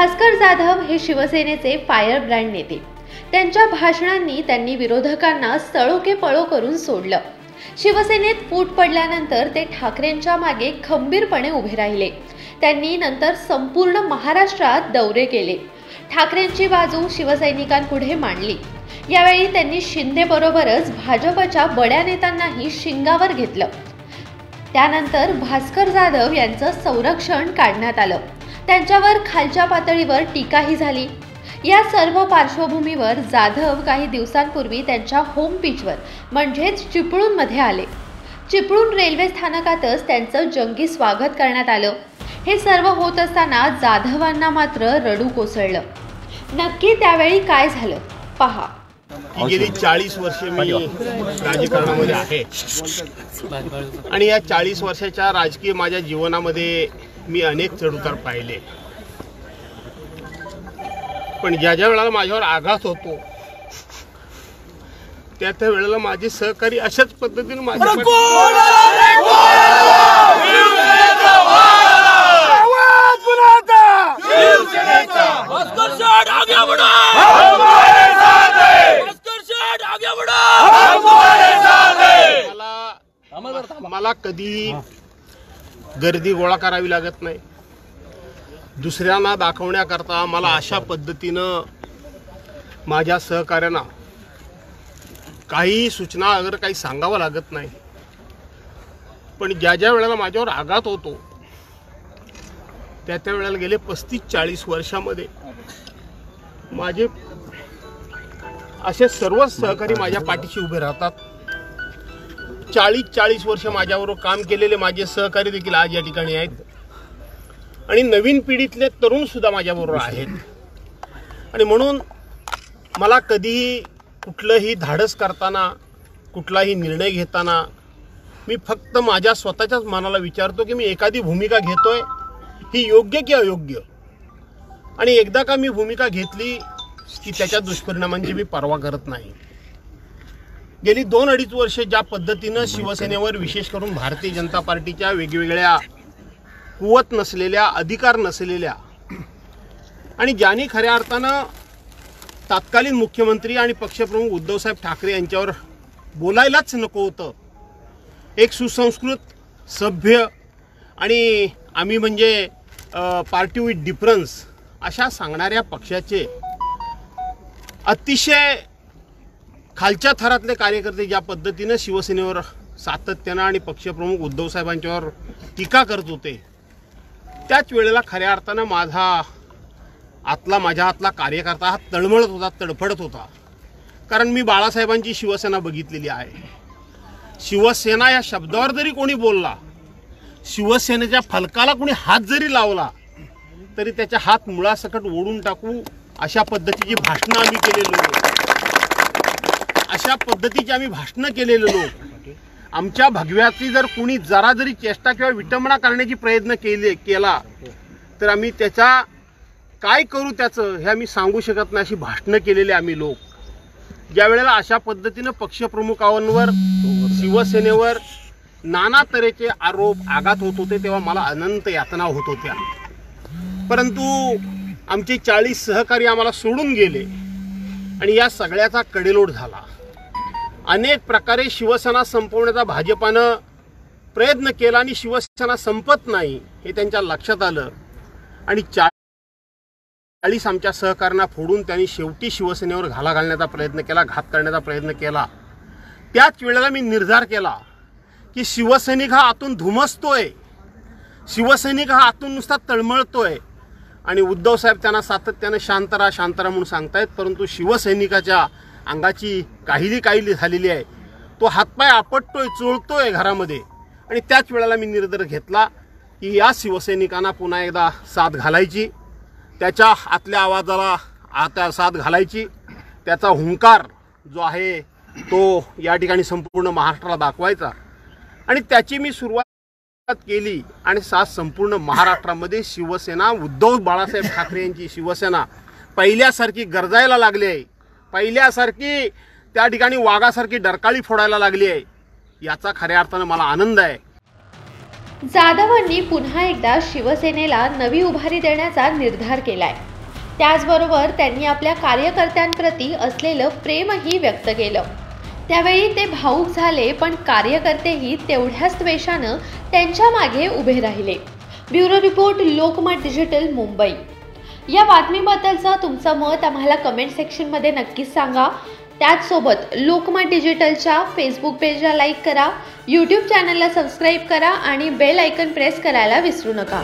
भास्कर जाधव हे शिवसेनेचे fire brand नेते. त्यांच्या भाषणांनी त्यांनी विरोधकांना सळोके पळो करून सोडलं. शिवसेनेत फूट पडल्यानंतर ते ठाकरेंच्या मागे खंबीरपणे उभे राहिले. त्यांनी नंतर संपूर्ण महाराष्ट्रात दौरे केले. ठाकरेंची बाजू शिवसैनिकांपुढे मांडली. यावेळी त्यांनी शिंदे बरोबरच भाजपच्या बड्या नेत्यांनाही शिंगावर घेतलं. त्यानंतर भास्कर जाधव यांचं संरक्षण काढण्यात आलं. त्यांच्यावर खालच्या पातळीवर टीकाही झाली. या सर्व पार्श्वभूमीवर जाधव काही दिवसांपूर्वी त्यांच्या होम पिचवर म्हणजेच चिपळूणमध्ये आले. चिपळूण रेल्वे स्थानकातच त्यांचं जंगी स्वागत करण्यात आलं. हे सर्व होत असताना जाधवांना मात्र रडू कोसळलं. नक्की त्यावेळी काय झालं? पहा. गेली चाळीस वर्षे मी राजकारणामध्ये आहे. आणि या चाळीस वर्षाच्या राजकीय माझ्या जीवनामध्ये मी अनेक चढउतार पाहिले. पण ज्या ज्या वेळेला माझ्यावर आघात होतो त्या त्या वेळेला माझे सहकारी अशाच पद्धतीने माझ्या मला कधीही गर्दी गोळा करावी लागत नाही. दुसऱ्यांना दाखवण्याकरता मला अशा पद्धतीनं माझ्या सहकाऱ्यांना काही सूचना अगर काही सांगावं लागत नाही. पण ज्या ज्या वेळेला माझ्यावर आघात होतो त्या त्या वेळेला गेले पस्तीस चाळीस वर्षामध्ये माझे असे सर्वच सहकारी माझ्या पाठीशी उभे राहतात. चाळीस चाळीस वर्ष माझ्याबरोबर काम केलेले माझे सहकारी देखील आज या ठिकाणी आहेत. आणि नवीन पिढीतले तरुण सुद्धा माझ्याबरोबर आहेत. आणि म्हणून मला कधीही कुठलंही धाडस करताना कुठलाही निर्णय घेताना मी फक्त माझ्या स्वतःच्याच मनाला विचारतो की मी एखादी भूमिका घेतोय ही योग्य की अयोग्य? आणि एकदा का मी भूमिका घेतली की त्याच्या दुष्परिणामांची मी पर्वा करत नाही? गेली दोन अडीच वर्षे ज्या पद्धतीनं शिवसेनेवर विशेष करून भारतीय जनता पार्टीच्या वेगवेगळ्या कुवत नसलेल्या अधिकार नसलेल्या आणि ज्यांनी खऱ्या अर्थानं तात्कालीन मुख्यमंत्री आणि पक्षप्रमुख उद्धवसाहेब ठाकरे यांच्यावर बोलायलाच नको होतं. एक सुसंस्कृत सभ्य आणि आम्ही म्हणजे पार्टी विथ डिफरन्स अशा सांगणाऱ्या पक्षाचे अतिशय खालच्या थरातले कार्यकर्ते ज्या पद्धतीनं शिवसेनेवर सातत्यानं आणि पक्षप्रमुख उद्धव साहेबांच्यावर टीका करत होते त्याच वेळेला खऱ्या अर्थानं माझा आतला माझ्या आतला कार्यकर्ता हा तळमळत होता तडफडत होता. कारण मी बाळासाहेबांची शिवसेना बघितलेली आहे. शिवसेना या शब्दावर जरी कोणी बोलला शिवसेनेच्या फलकाला कोणी हात जरी लावला तरी त्याच्या हात मुळासकट ओढून टाकू अशा पद्धतीची भाषणं आम्ही केलेली होती अशा पद्धतीची आम्ही भाषणं केलेले लोक. आमच्या भगव्याची जर कुणी जरा जरी चेष्टा किंवा विटंबना करण्याची प्रयत्न केले केला तर आम्ही त्याचा काय करू त्याचं हे आम्ही सांगू शकत नाही अशी भाषणं केलेली आम्ही लोक. ज्या वेळेला अशा पद्धतीनं पक्षप्रमुखांवर शिवसेनेवर नाना तऱ्हेचे आरोप आघात होत होते तेव्हा मला अनंत यातना होत होत्या. परंतु आमचे चाळीस सहकारी आम्हाला सोडून गेले आणि या सगळ्याचा कडेलोट झाला. अनेक प्रकारे शिवसेना संपवण्याचा भाजपानं प्रयत्न केला आणि शिवसेना संपत नाही हे त्यांच्या लक्षात आलं. आणि चाळीस आमच्या सहकाऱ्यांना फोडून त्यांनी शेवटी शिवसेनेवर घाला घालण्याचा प्रयत्न केला घात करण्याचा प्रयत्न केला. त्याच वेळेला मी निर्धार केला की शिवसैनिक हा आतून धुमसतोय. शिवसैनिक हा आतून नुसता तळमळतोय. आणि उद्धव साहेब त्यांना सातत्यानं शांतरा शांतरा म्हणून सांगतायत परंतु शिवसैनिकाच्या अंगाची काहीली काहीली झालेली आहे. तो हातपाय आपटतोय चोळतोय घरामध्ये. आणि त्याच वेळेला मी निर्धार घेतला की या शिवसैनिकांना पुन्हा एकदा साथ घालायची. त्याच्या आतल्या आवाजाला आता साथ घालायची. त्याचा हुंकार जो आहे तो या ठिकाणी संपूर्ण महाराष्ट्राला दाखवायचा. आणि त्याची मी सुरुवात केली आणि साथ संपूर्ण महाराष्ट्रामध्ये शिवसेना उद्धव बाळासाहेब ठाकरे यांची शिवसेना पहिल्यासारखी गरजायला लागली आहे. पहिल्यासारखी त्या ठिकाणी वाघासारखी डरकाळी फोडायला लागली आहे. याचा खऱ्या अर्थानं मला आनंद आहे. जाधवांनी पुन्हा एकदा शिवसेनेला नवी उभारी देण्याचा निर्धार केलाय. त्याचबरोबर त्यांनी आपल्या कार्यकर्त्यांप्रती असलेलं प्रेमही व्यक्त केलं. त्यावेळी ते भाऊक झाले पण कार्यकर्तेही तेवढ्याच द्वेषानं त्यांच्या मागे उभे राहिले. Bureau report Lokmat digital Mumbai. या बातमीबद्दलचं तुमचं मत आम्हाला कमेंट सेक्शनमध्ये नक्कीच सांगा. त्याचसोबत लोकमत डिजिटलच्या फेसबुक पेजला लाईक करा. यूट्यूब चॅनलला सबस्क्राईब करा आणि बेल आयकन प्रेस करायला विसरू नका.